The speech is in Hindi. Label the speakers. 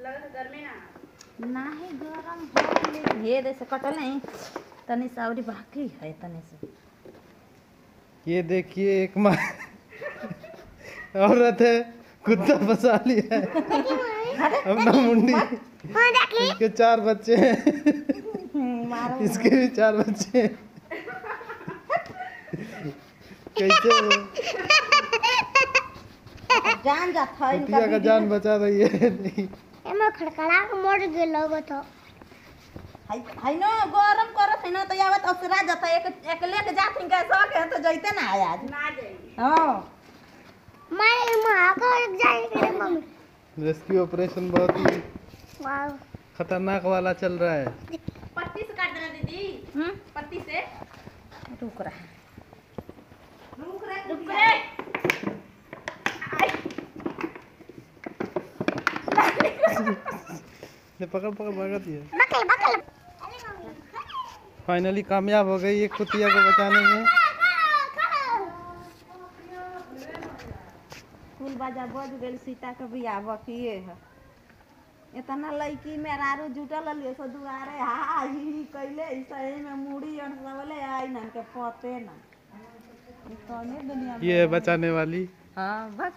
Speaker 1: लगत गर्मी ना
Speaker 2: नाही गरम हो लेकिन जैसे कटल नहीं. तनी सावरी बाकी है तनी से.
Speaker 3: ये देखिए एक माँ औरत है कुत्ता फंसा लिया है अपना मुंडी। इसके चार बच्चे हैं। इसके भी चार बच्चे हैं। कैसे
Speaker 2: जान जा था
Speaker 3: का जान बचा रही है। नहीं
Speaker 4: एमे खड़खड़ा के मर गेल लगत हो
Speaker 2: हाय हाय न गरम करत है न तो आवत असरा जाता एक एक लेके जात इनका सक है तो जइते ना आय आज
Speaker 1: ना जाई
Speaker 2: हाँ
Speaker 4: मारे माँ कर जाए करे मम्मी
Speaker 3: रेस्क्यू ऑपरेशन बहुत ही
Speaker 4: वाओ
Speaker 3: खतरनाक वाला चल रहा है
Speaker 1: पत्ती से काट देना दीदी
Speaker 2: हम
Speaker 1: पत्ती से
Speaker 2: रुक रहा
Speaker 1: रुक
Speaker 3: ले पकड़ पकड़ भगा दिया।
Speaker 4: Buckle buckle.
Speaker 3: फाइनली कामयाब हो गई एक कुतिया को बचाने में।
Speaker 2: फूल बाजा बज गेल सीता के बियाह बकिए है। इतना लड़की मेहरारू जुटल लिए सो दुआरे हा ही ही कैले सही में मुड़ी अन सबले आई नन के पते ना
Speaker 3: ये बचाने वाली।
Speaker 2: हाँ बस।